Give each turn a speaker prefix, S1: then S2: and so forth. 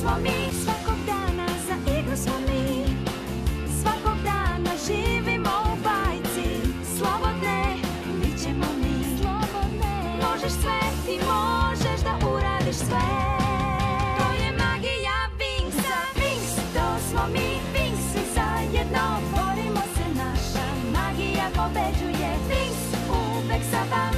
S1: smo mi, svakog dana za igru smo mi. Svakog dana živimo u bajci Slobodne, bit ćemo mi. Slobodne, možeš sve, ti možeš da uradiš sve. To je magija Vinksa, Vinks, to smo mi Vinks, svi zajedno borimo se. Naša magija pobeđuje. Vinks, uvek sa